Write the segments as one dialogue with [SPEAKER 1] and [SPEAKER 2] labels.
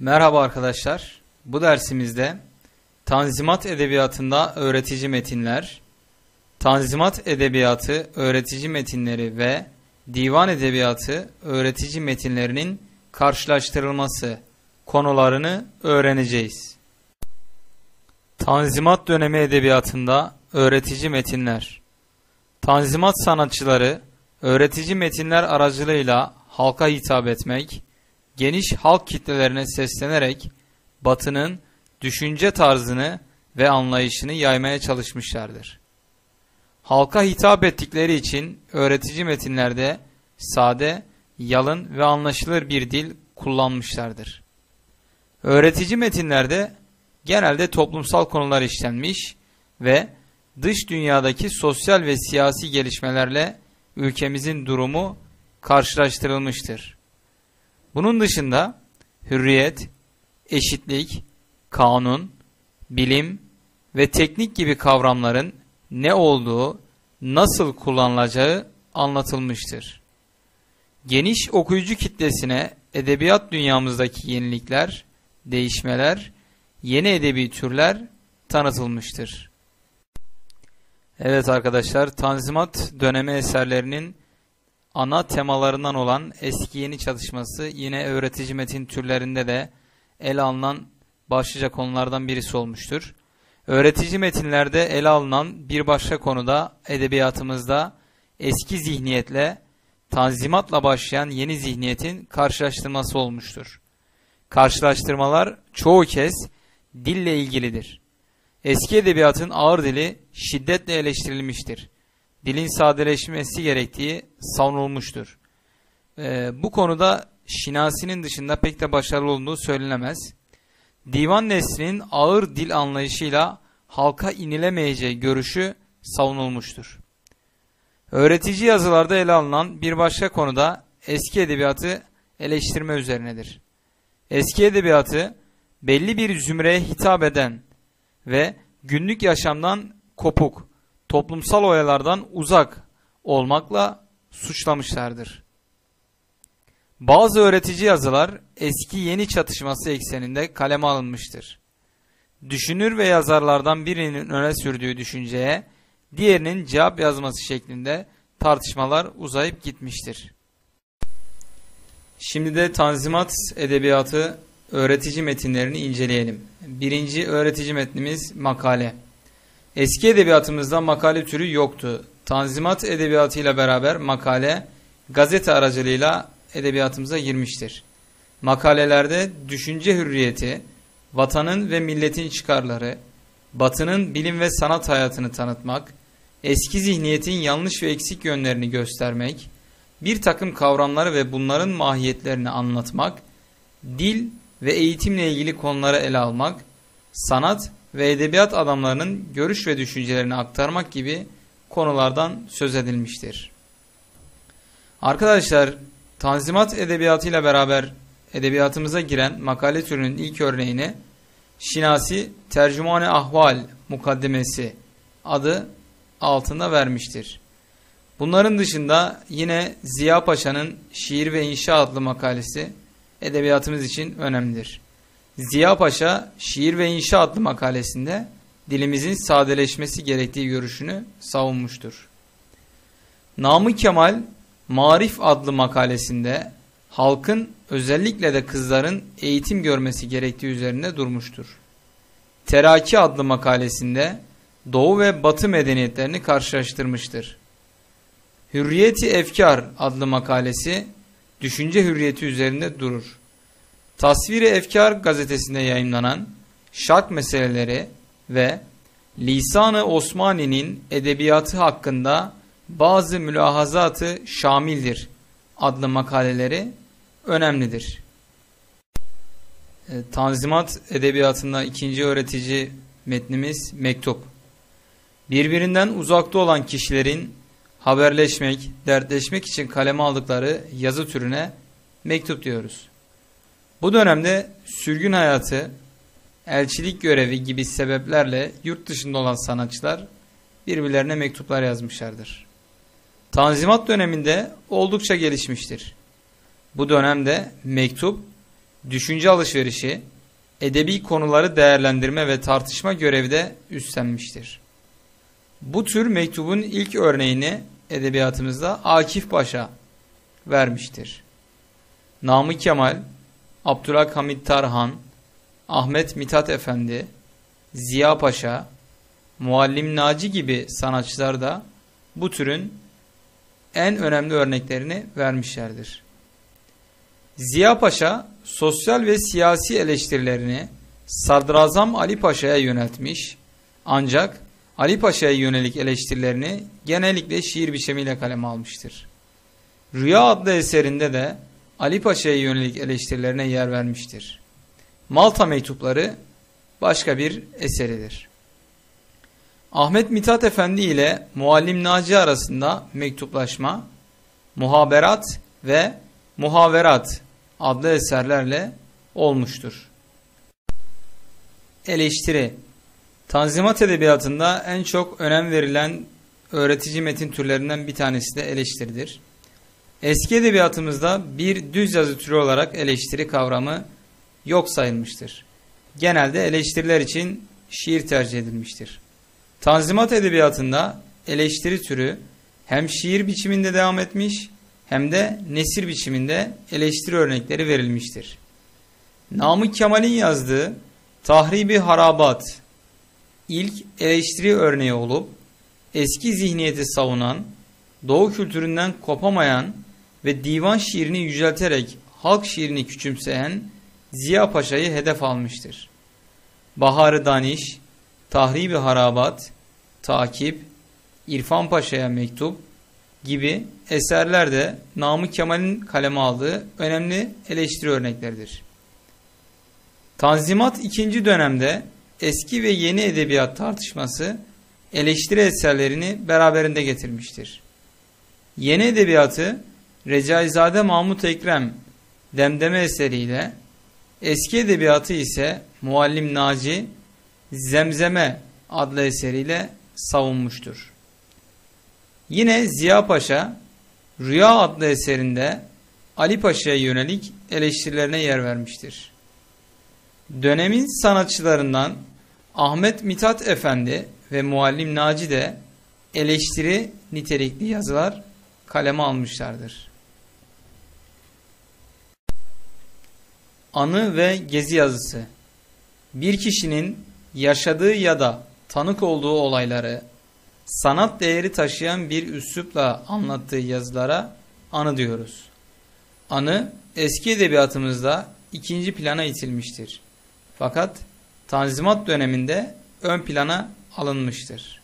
[SPEAKER 1] Merhaba arkadaşlar. Bu dersimizde Tanzimat Edebiyatı'nda öğretici metinler, Tanzimat Edebiyatı öğretici metinleri ve Divan Edebiyatı öğretici metinlerinin karşılaştırılması konularını öğreneceğiz. Tanzimat dönemi edebiyatında öğretici metinler Tanzimat sanatçıları öğretici metinler aracılığıyla halka hitap etmek, geniş halk kitlelerine seslenerek Batı'nın düşünce tarzını ve anlayışını yaymaya çalışmışlardır. Halka hitap ettikleri için öğretici metinlerde sade, yalın ve anlaşılır bir dil kullanmışlardır. Öğretici metinlerde genelde toplumsal konular işlenmiş ve dış dünyadaki sosyal ve siyasi gelişmelerle ülkemizin durumu karşılaştırılmıştır. Bunun dışında hürriyet, eşitlik, kanun, bilim ve teknik gibi kavramların ne olduğu, nasıl kullanılacağı anlatılmıştır. Geniş okuyucu kitlesine edebiyat dünyamızdaki yenilikler, değişmeler, yeni edebi türler tanıtılmıştır. Evet arkadaşlar, Tanzimat dönemi eserlerinin ana temalarından olan eski yeni çalışması yine öğretici metin türlerinde de ele alınan başlıca konulardan birisi olmuştur. Öğretici metinlerde ele alınan bir başka konuda edebiyatımızda eski zihniyetle tanzimatla başlayan yeni zihniyetin karşılaştırması olmuştur. Karşılaştırmalar çoğu kez dille ilgilidir. Eski edebiyatın ağır dili şiddetle eleştirilmiştir dilin sadeleşmesi gerektiği savunulmuştur. Ee, bu konuda Şinasi'nin dışında pek de başarılı olduğu söylenemez. Divan neslinin ağır dil anlayışıyla halka inilemeyeceği görüşü savunulmuştur. Öğretici yazılarda ele alınan bir başka konuda eski edebiyatı eleştirme üzerinedir. Eski edebiyatı belli bir zümreye hitap eden ve günlük yaşamdan kopuk, toplumsal oyalardan uzak olmakla suçlamışlardır. Bazı öğretici yazılar eski yeni çatışması ekseninde kaleme alınmıştır. Düşünür ve yazarlardan birinin öne sürdüğü düşünceye diğerinin cevap yazması şeklinde tartışmalar uzayıp gitmiştir. Şimdi de Tanzimat Edebiyatı öğretici metinlerini inceleyelim. Birinci öğretici metnimiz makale. Eski edebiyatımızda makale türü yoktu. Tanzimat edebiyatıyla beraber makale gazete aracılığıyla edebiyatımıza girmiştir. Makalelerde düşünce hürriyeti, vatanın ve milletin çıkarları, batının bilim ve sanat hayatını tanıtmak, eski zihniyetin yanlış ve eksik yönlerini göstermek, bir takım kavramları ve bunların mahiyetlerini anlatmak, dil ve eğitimle ilgili konuları ele almak, sanat ve edebiyat adamlarının görüş ve düşüncelerini aktarmak gibi konulardan söz edilmiştir. Arkadaşlar Tanzimat edebiyatıyla beraber edebiyatımıza giren makale türünün ilk örneğini Şinasi Tercümane Ahval Mukaddemesi adı altında vermiştir. Bunların dışında yine Ziya Paşa'nın Şiir ve İnşa adlı makalesi edebiyatımız için önemlidir. Ziya Paşa Şiir ve İnşa adlı makalesinde dilimizin sadeleşmesi gerektiği görüşünü savunmuştur. Namık Kemal Marif adlı makalesinde halkın özellikle de kızların eğitim görmesi gerektiği üzerinde durmuştur. Teraki adlı makalesinde Doğu ve Batı medeniyetlerini karşılaştırmıştır. Hürriyeti Efkar adlı makalesi düşünce hürriyeti üzerinde durur. Tasviri Efkar gazetesinde yayınlanan şark meseleleri ve Lisan-ı Osmani'nin edebiyatı hakkında bazı mülahazatı şamildir adlı makaleleri önemlidir. E, Tanzimat edebiyatında ikinci öğretici metnimiz mektup. Birbirinden uzakta olan kişilerin haberleşmek, dertleşmek için kaleme aldıkları yazı türüne mektup diyoruz. Bu dönemde sürgün hayatı, elçilik görevi gibi sebeplerle yurt dışında olan sanatçılar birbirlerine mektuplar yazmışlardır. Tanzimat döneminde oldukça gelişmiştir. Bu dönemde mektup düşünce alışverişi, edebi konuları değerlendirme ve tartışma görevi de üstlenmiştir. Bu tür mektubun ilk örneğini edebiyatımızda Akif Paşa vermiştir. Namık Kemal, Abdülhamit Tarhan, Ahmet Mithat Efendi, Ziya Paşa, Muallim Naci gibi sanatçılar da bu türün en önemli örneklerini vermişlerdir. Ziya Paşa sosyal ve siyasi eleştirilerini Sadrazam Ali Paşa'ya yöneltmiş ancak Ali Paşa'ya yönelik eleştirilerini genellikle şiir biçimiyle kaleme almıştır. Rüya adlı eserinde de Ali Paşa'ya yönelik eleştirilerine yer vermiştir. Malta mektupları başka bir eseridir. Ahmet Mithat Efendi ile Muallim Naci arasında mektuplaşma, muhaberat ve muhaverat adlı eserlerle olmuştur. Eleştiri Tanzimat edebiyatında en çok önem verilen öğretici metin türlerinden bir tanesi de eleştiridir. Eski edebiyatımızda bir düz yazı türü olarak eleştiri kavramı yok sayılmıştır. Genelde eleştiriler için şiir tercih edilmiştir. Tanzimat edebiyatında eleştiri türü hem şiir biçiminde devam etmiş hem de nesir biçiminde eleştiri örnekleri verilmiştir. Namık Kemal'in yazdığı Tahribi Harabat ilk eleştiri örneği olup eski zihniyeti savunan, doğu kültüründen kopamayan ve divan şiirini yücelterek halk şiirini küçümseyen Ziya Paşa'yı hedef almıştır. Bahar-ı Daniş, Tahribi Harabat, Takip, İrfan Paşa'ya mektup gibi eserler de Namık Kemal'in kaleme aldığı önemli eleştiri örnekleridir. Tanzimat ikinci dönemde eski ve yeni edebiyat tartışması eleştiri eserlerini beraberinde getirmiştir. Yeni edebiyatı Recaizade Mahmut Ekrem Demdeme eseriyle, eski edebiyatı ise Muallim Naci Zemzeme adlı eseriyle savunmuştur. Yine Ziya Paşa Rüya adlı eserinde Ali Paşa'ya yönelik eleştirilerine yer vermiştir. Dönemin sanatçılarından Ahmet Mithat Efendi ve Muallim Naci de eleştiri nitelikli yazılar kaleme almışlardır. Anı ve gezi yazısı Bir kişinin yaşadığı ya da tanık olduğu olayları sanat değeri taşıyan bir üslupla anlattığı yazılara anı diyoruz. Anı eski edebiyatımızda ikinci plana itilmiştir. Fakat Tanzimat döneminde ön plana alınmıştır.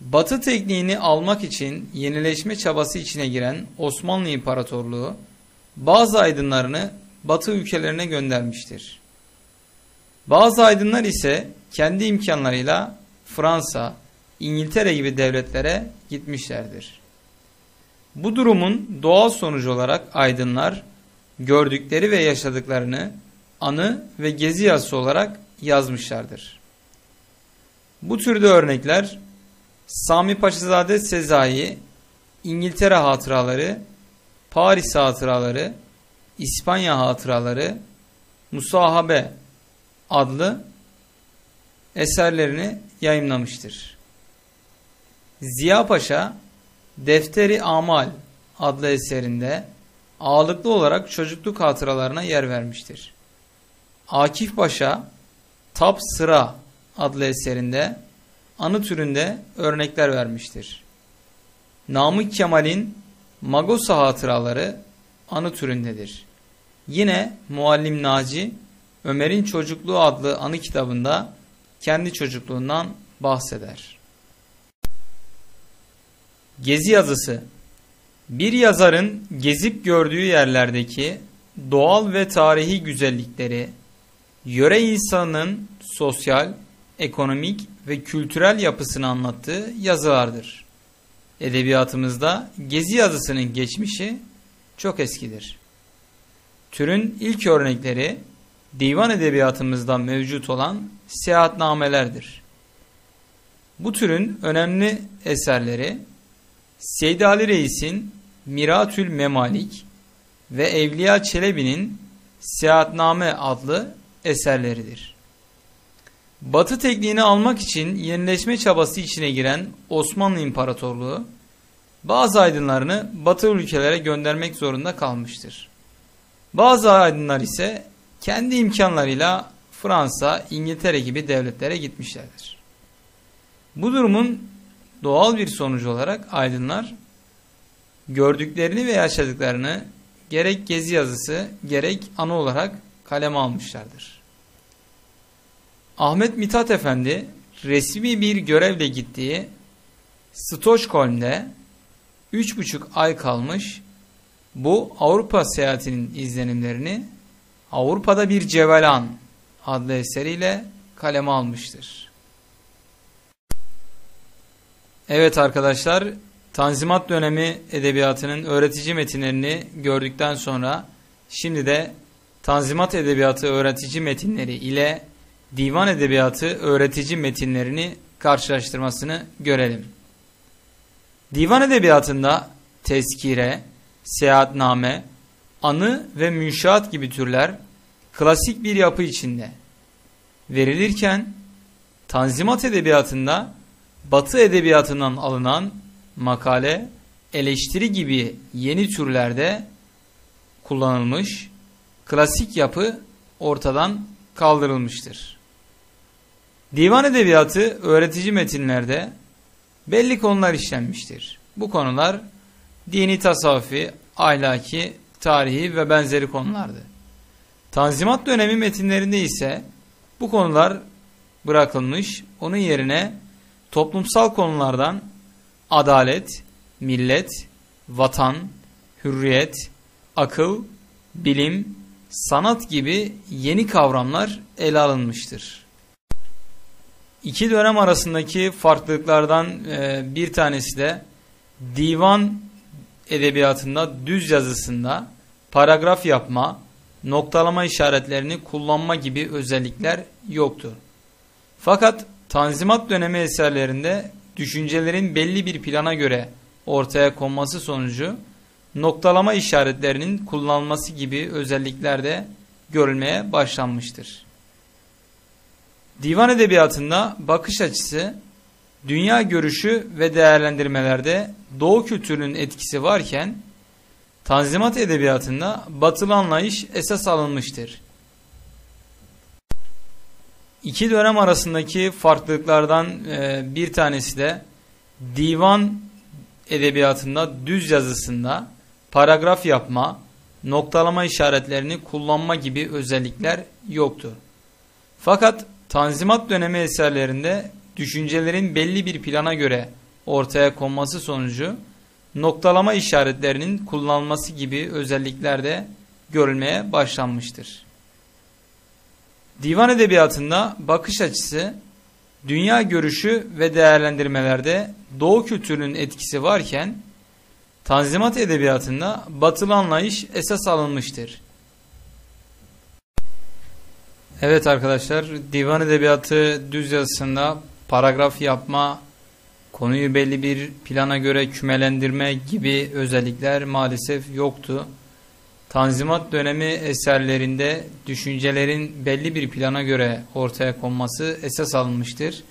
[SPEAKER 1] Batı tekniğini almak için yenileşme çabası içine giren Osmanlı İmparatorluğu bazı aydınlarını Batı ülkelerine göndermiştir. Bazı aydınlar ise kendi imkanlarıyla Fransa, İngiltere gibi devletlere gitmişlerdir. Bu durumun doğal sonucu olarak aydınlar gördükleri ve yaşadıklarını anı ve gezi yazısı olarak yazmışlardır. Bu türde örnekler Sami Paşazade Sezai, İngiltere hatıraları, Paris hatıraları, İspanya hatıraları, Musahabe adlı eserlerini yayımlamıştır. Ziya Paşa Defteri Amal adlı eserinde ağırlıklı olarak çocukluk hatıralarına yer vermiştir. Akif Paşa Tap Sıra adlı eserinde anı türünde örnekler vermiştir. Namık Kemal'in Magosa hatıraları anı türündedir. Yine Muallim Naci Ömer'in Çocukluğu adlı anı kitabında kendi çocukluğundan bahseder. Gezi yazısı Bir yazarın gezip gördüğü yerlerdeki doğal ve tarihi güzellikleri, yöre insanın sosyal, ekonomik ve kültürel yapısını anlattığı yazılardır. Edebiyatımızda gezi yazısının geçmişi çok eskidir. Türün ilk örnekleri divan edebiyatımızda mevcut olan seyahatnamelerdir. Bu türün önemli eserleri Seyyid Ali Reis'in Miratül Memalik ve Evliya Çelebi'nin Seyahatname adlı eserleridir. Batı tekniğini almak için yenileşme çabası içine giren Osmanlı İmparatorluğu bazı aydınlarını batı ülkelere göndermek zorunda kalmıştır. Bazı aydınlar ise kendi imkanlarıyla Fransa, İngiltere gibi devletlere gitmişlerdir. Bu durumun doğal bir sonucu olarak aydınlar gördüklerini ve yaşadıklarını gerek gezi yazısı gerek anı olarak kaleme almışlardır. Ahmet Mithat Efendi resmi bir görevle gittiği Stockholm'de 3,5 ay kalmış bu Avrupa seyahatinin izlenimlerini Avrupa'da bir Cevelan adlı eseriyle kaleme almıştır. Evet arkadaşlar Tanzimat dönemi edebiyatının öğretici metinlerini gördükten sonra şimdi de Tanzimat edebiyatı öğretici metinleri ile divan edebiyatı öğretici metinlerini karşılaştırmasını görelim. Divan edebiyatında tezkire, seyahatname, anı ve münşaat gibi türler klasik bir yapı içinde verilirken Tanzimat edebiyatında Batı edebiyatından alınan makale, eleştiri gibi yeni türlerde kullanılmış, klasik yapı ortadan kaldırılmıştır. Divan edebiyatı öğretici metinlerde belli konular işlenmiştir. Bu konular dini tasavvufi, ahlaki, tarihi ve benzeri konulardı. Tanzimat dönemi metinlerinde ise bu konular bırakılmış, onun yerine toplumsal konulardan adalet, millet, vatan, hürriyet, akıl, bilim, sanat gibi yeni kavramlar ele alınmıştır. İki dönem arasındaki farklılıklardan e, bir tanesi de divan edebiyatında düz yazısında paragraf yapma, noktalama işaretlerini kullanma gibi özellikler yoktu. Fakat Tanzimat dönemi eserlerinde düşüncelerin belli bir plana göre ortaya konması sonucu noktalama işaretlerinin kullanılması gibi özellikler de görülmeye başlanmıştır. Divan edebiyatında bakış açısı, dünya görüşü ve değerlendirmelerde Doğu kültürünün etkisi varken, Tanzimat edebiyatında batılı anlayış esas alınmıştır. İki dönem arasındaki farklılıklardan e, bir tanesi de divan edebiyatında düz yazısında paragraf yapma, noktalama işaretlerini kullanma gibi özellikler yoktu. Fakat Tanzimat dönemi eserlerinde düşüncelerin belli bir plana göre ortaya konması sonucu noktalama işaretlerinin kullanılması gibi özellikler de görülmeye başlanmıştır. Divan edebiyatında bakış açısı, dünya görüşü ve değerlendirmelerde Doğu kültürünün etkisi varken, Tanzimat edebiyatında batılı anlayış esas alınmıştır. Evet arkadaşlar, divan edebiyatı düz yazısında paragraf yapma, konuyu belli bir plana göre kümelendirme gibi özellikler maalesef yoktu. Tanzimat dönemi eserlerinde düşüncelerin belli bir plana göre ortaya konması esas alınmıştır.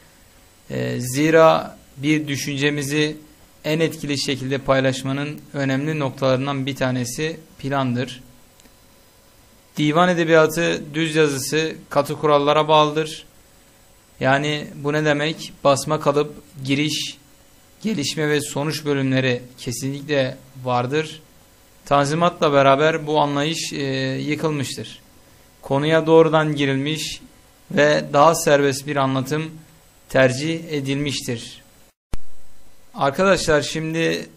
[SPEAKER 1] E, zira bir düşüncemizi en etkili şekilde paylaşmanın önemli noktalarından bir tanesi plandır. Divan edebiyatı düz yazısı katı kurallara bağlıdır. Yani bu ne demek? Basma kalıp giriş, gelişme ve sonuç bölümleri kesinlikle vardır. Tanzimatla beraber bu anlayış e, yıkılmıştır. Konuya doğrudan girilmiş ve daha serbest bir anlatım tercih edilmiştir. Arkadaşlar şimdi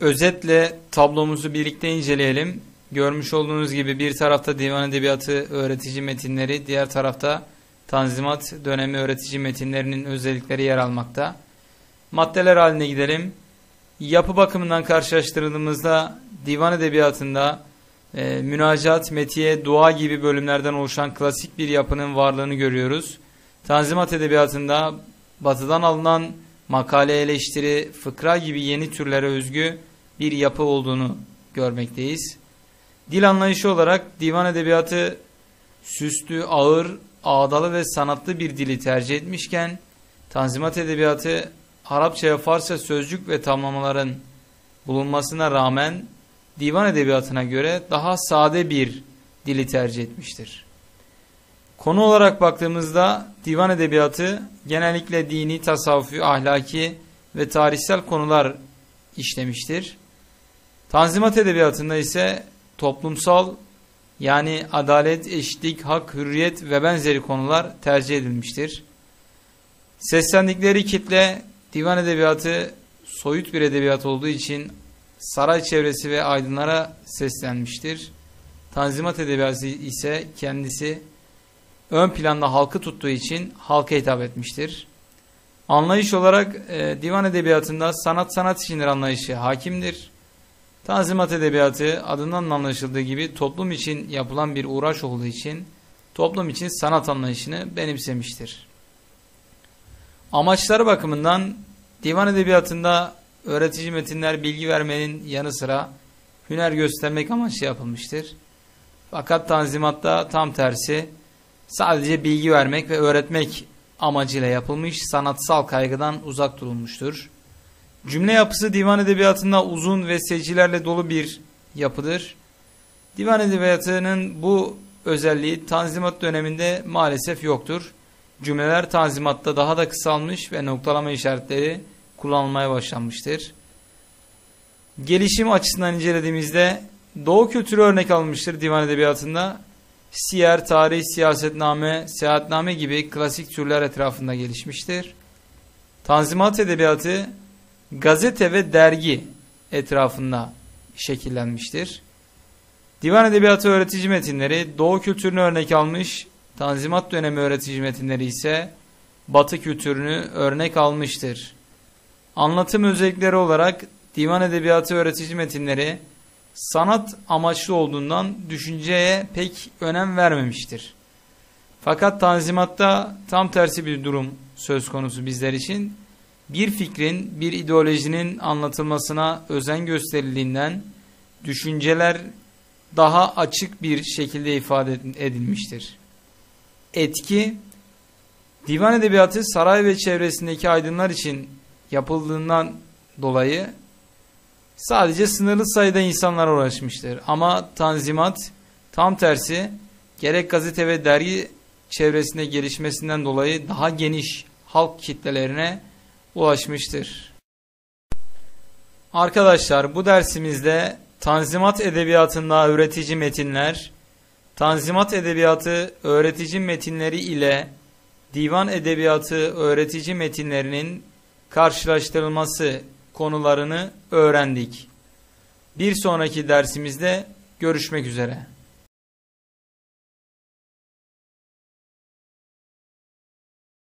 [SPEAKER 1] özetle tablomuzu birlikte inceleyelim. Görmüş olduğunuz gibi bir tarafta divan edebiyatı öğretici metinleri, diğer tarafta Tanzimat dönemi öğretici metinlerinin özellikleri yer almakta. Maddeler haline gidelim. Yapı bakımından karşılaştırıldığımızda divan edebiyatında e, münacat, metiye, dua gibi bölümlerden oluşan klasik bir yapının varlığını görüyoruz. Tanzimat edebiyatında batıdan alınan makale eleştiri, fıkra gibi yeni türlere özgü bir yapı olduğunu görmekteyiz. Dil anlayışı olarak divan edebiyatı süslü, ağır, ağdalı ve sanatlı bir dili tercih etmişken Tanzimat edebiyatı Arapça ve Farsça sözcük ve tamlamaların bulunmasına rağmen divan edebiyatına göre daha sade bir dili tercih etmiştir. Konu olarak baktığımızda divan edebiyatı genellikle dini, tasavvufi, ahlaki ve tarihsel konular işlemiştir. Tanzimat edebiyatında ise toplumsal yani adalet, eşitlik, hak, hürriyet ve benzeri konular tercih edilmiştir. Seslendikleri kitle divan edebiyatı soyut bir edebiyat olduğu için saray çevresi ve aydınlara seslenmiştir. Tanzimat edebiyatı ise kendisi ön planda halkı tuttuğu için halka hitap etmiştir. Anlayış olarak e, divan edebiyatında sanat sanat içindir anlayışı hakimdir. Tanzimat edebiyatı adından anlaşıldığı gibi toplum için yapılan bir uğraş olduğu için toplum için sanat anlayışını benimsemiştir. Amaçları bakımından divan edebiyatında öğretici metinler bilgi vermenin yanı sıra hüner göstermek amaçlı yapılmıştır. Fakat tanzimatta tam tersi sadece bilgi vermek ve öğretmek amacıyla yapılmış sanatsal kaygıdan uzak durulmuştur. Cümle yapısı divan edebiyatında uzun ve secilerle dolu bir yapıdır. Divan edebiyatının bu özelliği Tanzimat döneminde maalesef yoktur. Cümleler Tanzimat'ta daha da kısalmış ve noktalama işaretleri kullanılmaya başlanmıştır. Gelişim açısından incelediğimizde Doğu kültürü örnek alınmıştır divan edebiyatında. Siyer, tarih, siyasetname, seyahatname gibi klasik türler etrafında gelişmiştir. Tanzimat edebiyatı gazete ve dergi etrafında şekillenmiştir. Divan edebiyatı öğretici metinleri Doğu kültürünü örnek almış, Tanzimat dönemi öğretici metinleri ise Batı kültürünü örnek almıştır. Anlatım özellikleri olarak divan edebiyatı öğretici metinleri sanat amaçlı olduğundan düşünceye pek önem vermemiştir. Fakat Tanzimat'ta tam tersi bir durum söz konusu bizler için bir fikrin, bir ideolojinin anlatılmasına özen gösterildiğinden düşünceler daha açık bir şekilde ifade edilmiştir. Etki, divan edebiyatı saray ve çevresindeki aydınlar için yapıldığından dolayı sadece sınırlı sayıda insanlar uğraşmıştır. Ama tanzimat tam tersi gerek gazete ve dergi çevresinde gelişmesinden dolayı daha geniş halk kitlelerine ulaşmıştır. Arkadaşlar bu dersimizde Tanzimat Edebiyatı'nda öğretici metinler, Tanzimat Edebiyatı öğretici metinleri ile Divan Edebiyatı öğretici metinlerinin karşılaştırılması konularını öğrendik. Bir sonraki dersimizde görüşmek üzere.